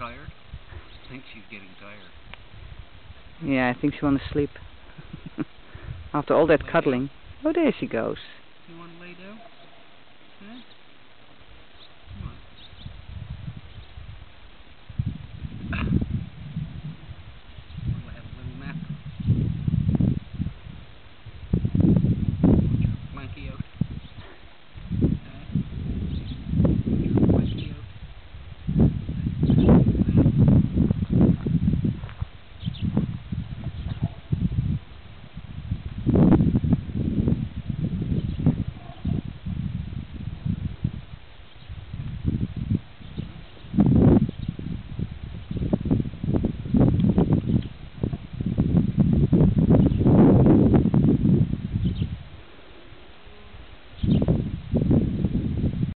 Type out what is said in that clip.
tired? I think she's getting tired. Yeah, I think she wants to sleep. After all that cuddling. Oh, there she goes.